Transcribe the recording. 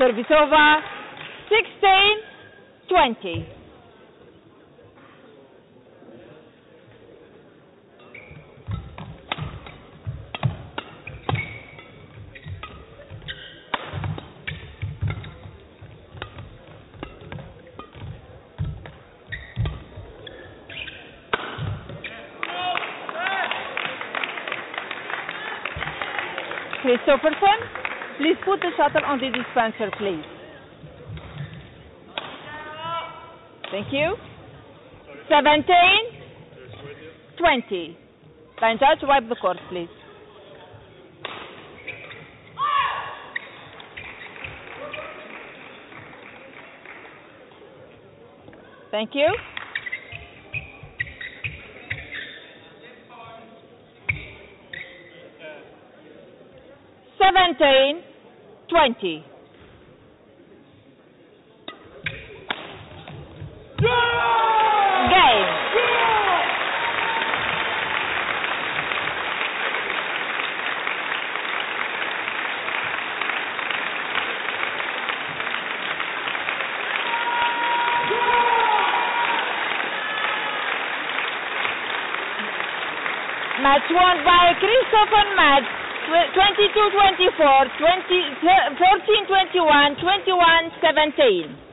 Service over. 16, 20. Christophersen, please put the shuttle on the dispenser, please. Thank you. 17, 20. Line judge, wipe the court, please. Thank you. Seventeen, twenty. Game. Match won by Christopher Match, 22-24, 20, 14-21, 21-17.